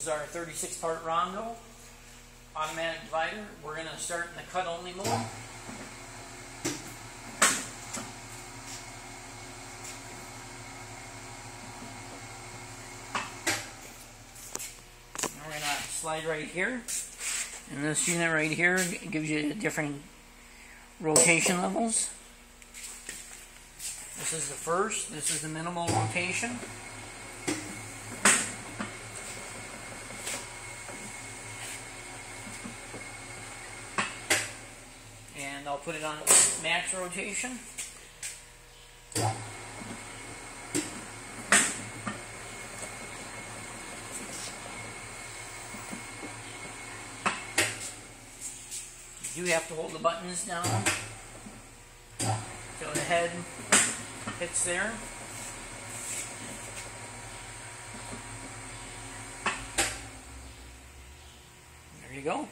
This is our 36 part Rondo automatic divider. We're going to start in the cut only mode. We're going to slide right here. And this unit right here gives you different rotation levels. This is the first, this is the minimal rotation. And I'll put it on max rotation. You do have to hold the buttons down so the head hits there. There you go.